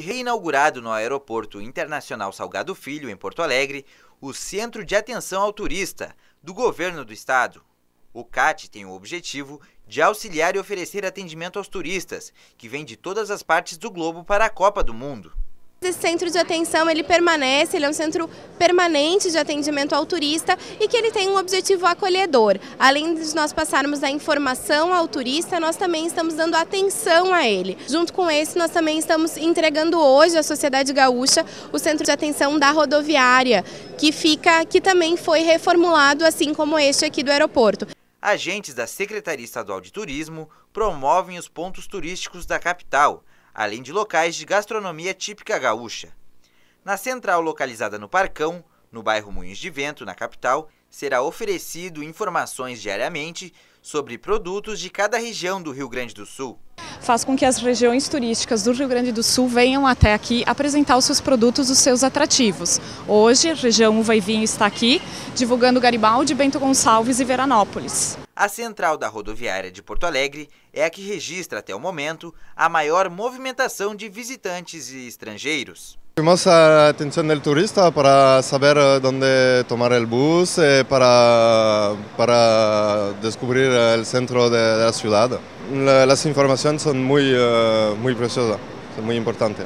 reinaugurado no Aeroporto Internacional Salgado Filho, em Porto Alegre, o Centro de Atenção ao Turista do Governo do Estado. O CAT tem o objetivo de auxiliar e oferecer atendimento aos turistas que vêm de todas as partes do globo para a Copa do Mundo. Esse centro de atenção ele permanece, ele é um centro permanente de atendimento ao turista e que ele tem um objetivo acolhedor. Além de nós passarmos a informação ao turista, nós também estamos dando atenção a ele. Junto com esse, nós também estamos entregando hoje à sociedade gaúcha o centro de atenção da rodoviária, que fica, que também foi reformulado, assim como este aqui do aeroporto. Agentes da Secretaria Estadual de Turismo promovem os pontos turísticos da capital além de locais de gastronomia típica gaúcha. Na central localizada no Parcão, no bairro Moinhos de Vento, na capital, será oferecido informações diariamente sobre produtos de cada região do Rio Grande do Sul. Faz com que as regiões turísticas do Rio Grande do Sul venham até aqui apresentar os seus produtos, os seus atrativos. Hoje, a região Uva e Vinho está aqui, divulgando Garibaldi, Bento Gonçalves e Veranópolis. A central da rodoviária de Porto Alegre é a que registra até o momento a maior movimentação de visitantes e estrangeiros. Tuvimos a atención del turista para saber dónde tomar el bus, eh, para, para descubrir el centro de, de la ciudad. Las informaciones son muy, eh, muy preciosas, son muy importantes.